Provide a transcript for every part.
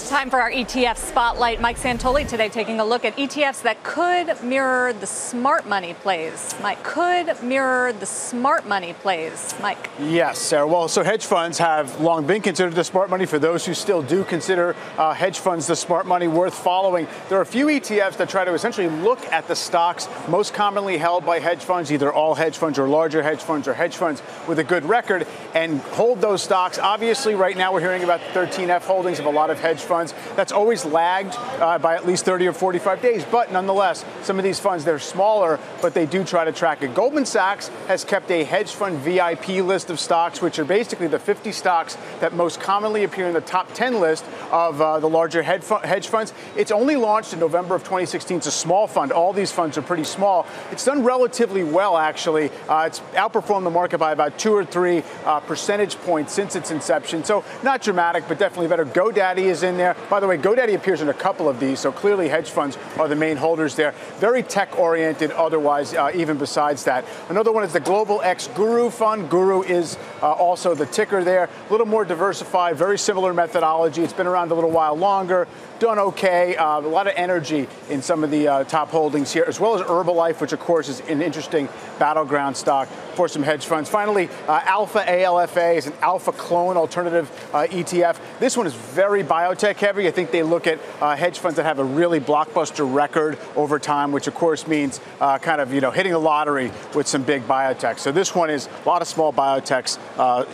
It's time for our ETF spotlight. Mike Santoli today taking a look at ETFs that could mirror the smart money plays. Mike, could mirror the smart money plays. Mike. Yes, Sarah. Well, so hedge funds have long been considered the smart money. For those who still do consider uh, hedge funds the smart money worth following, there are a few ETFs that try to essentially look at the stocks most commonly held by hedge funds, either all hedge funds or larger hedge funds or hedge funds with a good record, and hold those stocks. Obviously, right now we're hearing about the 13F holdings of a lot of hedge funds. That's always lagged uh, by at least 30 or 45 days. But nonetheless, some of these funds, they're smaller, but they do try to track it. Goldman Sachs has kept a hedge fund VIP list of stocks, which are basically the 50 stocks that most commonly appear in the top 10 list of uh, the larger hedge funds. It's only launched in November of 2016. It's a small fund. All these funds are pretty small. It's done relatively well, actually. Uh, it's outperformed the market by about two or three uh, percentage points since its inception. So not dramatic, but definitely better. GoDaddy is in there. By the way, GoDaddy appears in a couple of these, so clearly hedge funds are the main holders there. Very tech oriented otherwise, uh, even besides that. Another one is the Global X Guru Fund. Guru is uh, also the ticker there. A little more diversified, very similar methodology. It's been around a little while longer done okay. Uh, a lot of energy in some of the uh, top holdings here, as well as Herbalife, which of course is an interesting battleground stock for some hedge funds. Finally, uh, Alpha ALFA is an AlphaClone alternative uh, ETF. This one is very biotech heavy. I think they look at uh, hedge funds that have a really blockbuster record over time, which of course means uh, kind of you know hitting the lottery with some big biotech. So this one is a lot of small biotechs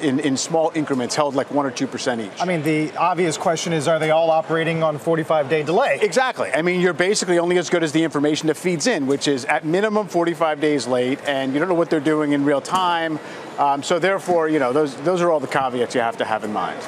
in, in small increments, held like one or two percent each. I mean, the obvious question is, are they all operating on 45 day delay. Exactly. I mean, you're basically only as good as the information that feeds in, which is at minimum 45 days late, and you don't know what they're doing in real time. Um, so therefore, you know, those those are all the caveats you have to have in mind.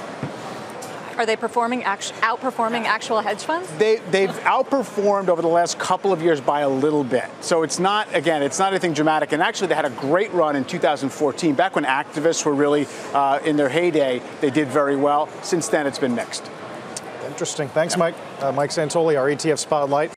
Are they performing outperforming actual hedge funds? They they've outperformed over the last couple of years by a little bit. So it's not again, it's not anything dramatic. And actually, they had a great run in 2014, back when activists were really uh, in their heyday. They did very well. Since then, it's been mixed. Interesting. Thanks, Mike. Uh, Mike Santoli, our ETF Spotlight.